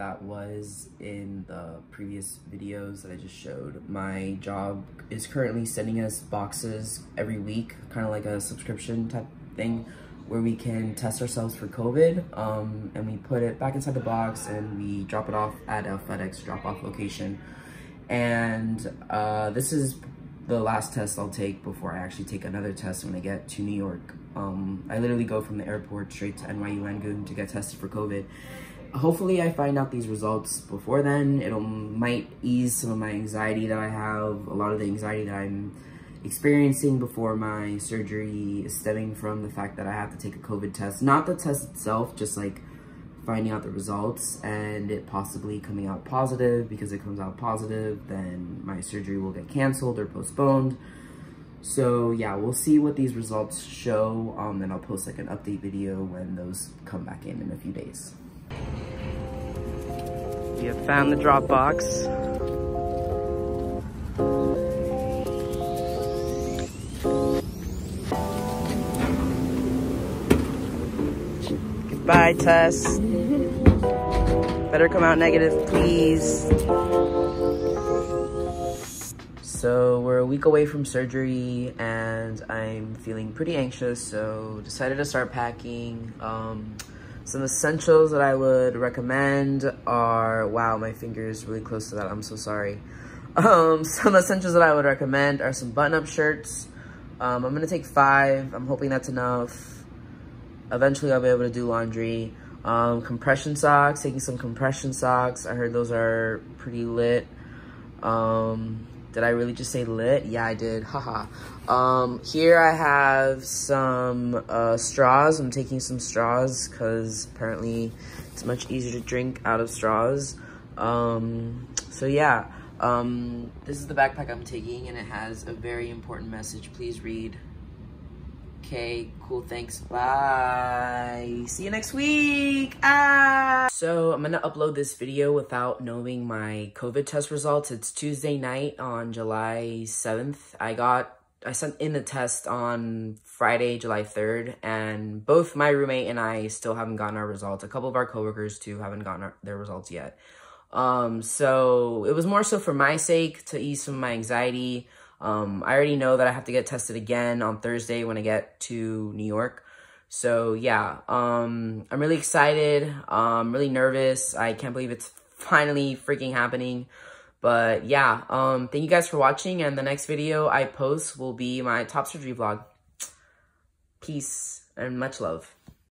that was in the previous videos that I just showed. My job is currently sending us boxes every week, kind of like a subscription type thing, where we can test ourselves for COVID, um, and we put it back inside the box and we drop it off at a FedEx drop-off location. And uh, this is the last test I'll take before I actually take another test when I get to New York. Um, I literally go from the airport straight to NYU Langone to get tested for COVID. Hopefully I find out these results before then. It might ease some of my anxiety that I have, a lot of the anxiety that I'm experiencing before my surgery stemming from the fact that I have to take a COVID test. Not the test itself, just like finding out the results and it possibly coming out positive because it comes out positive, then my surgery will get canceled or postponed. So yeah, we'll see what these results show um, and I'll post like an update video when those come back in in a few days. We have found the drop box. Goodbye, Tess. Better come out negative, please. So we're a week away from surgery and I'm feeling pretty anxious, so decided to start packing. Um, some essentials that I would recommend are, wow, my finger is really close to that, I'm so sorry. Um, some essentials that I would recommend are some button-up shirts. Um, I'm gonna take five, I'm hoping that's enough. Eventually I'll be able to do laundry. Um, compression socks, taking some compression socks. I heard those are pretty lit. Um, did I really just say lit? Yeah, I did. Haha. um, here I have some uh, straws. I'm taking some straws because apparently it's much easier to drink out of straws. Um, so yeah, um, this is the backpack I'm taking and it has a very important message. Please read. Okay, cool, thanks, bye. See you next week, ah! So I'm gonna upload this video without knowing my COVID test results. It's Tuesday night on July 7th. I got, I sent in the test on Friday, July 3rd, and both my roommate and I still haven't gotten our results. A couple of our coworkers too haven't gotten our, their results yet. Um, so it was more so for my sake to ease some of my anxiety. Um, I already know that I have to get tested again on Thursday when I get to New York. So yeah, um, I'm really excited. I'm um, really nervous. I can't believe it's finally freaking happening. But yeah, um, thank you guys for watching. And the next video I post will be my top surgery vlog. Peace and much love.